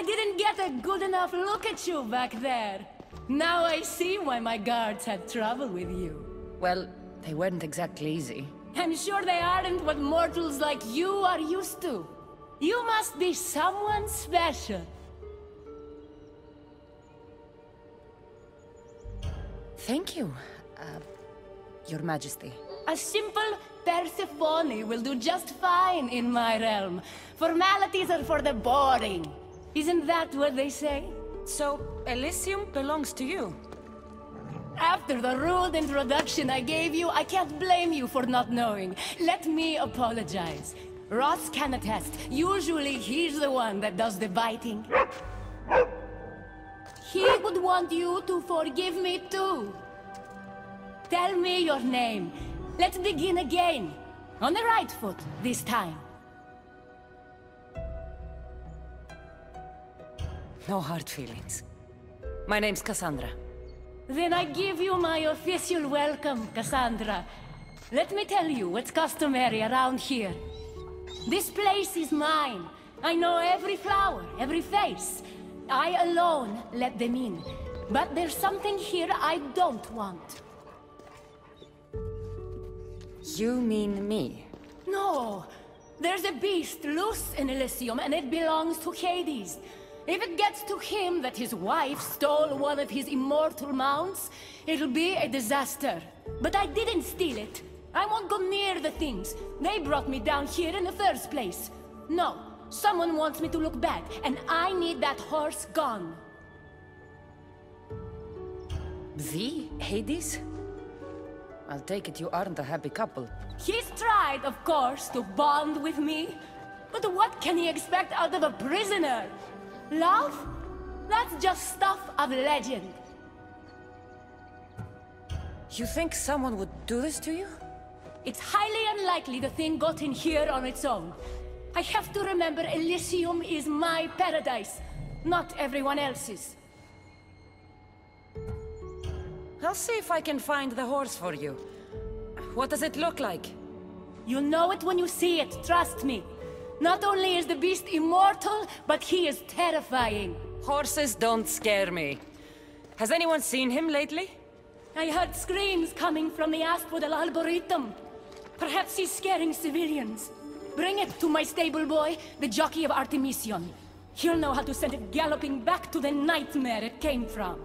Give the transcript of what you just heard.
I didn't get a good enough look at you back there. Now I see why my guards had trouble with you. Well, they weren't exactly easy. I'm sure they aren't what mortals like you are used to. You must be someone special. Thank you, uh, Your Majesty. A simple Persephone will do just fine in my realm. Formalities are for the boring. Isn't that what they say? So, Elysium belongs to you? After the rude introduction I gave you, I can't blame you for not knowing. Let me apologize. Ross can attest. Usually he's the one that does the biting. He would want you to forgive me too. Tell me your name. Let's begin again. On the right foot, this time. No hard feelings. My name's Kassandra. Then I give you my official welcome, Kassandra. Let me tell you what's customary around here. This place is mine. I know every flower, every face. I alone let them in. But there's something here I don't want. You mean me? No! There's a beast loose in Elysium and it belongs to Hades. If it gets to him that his wife stole one of his immortal mounts, it'll be a disaster. But I didn't steal it. I won't go near the things. They brought me down here in the first place. No, someone wants me to look bad, and I need that horse gone. The Hades? I'll take it you aren't a happy couple. He's tried, of course, to bond with me. But what can he expect out of a prisoner? Love? That's just stuff of legend. You think someone would do this to you? It's highly unlikely the thing got in here on its own. I have to remember Elysium is my paradise, not everyone else's. I'll see if I can find the horse for you. What does it look like? You'll know it when you see it, trust me. Not only is the beast immortal, but he is terrifying. Horses don't scare me. Has anyone seen him lately? I heard screams coming from the Asphodel Arboretum. Perhaps he's scaring civilians. Bring it to my stable boy, the jockey of Artemision. He'll know how to send it galloping back to the nightmare it came from.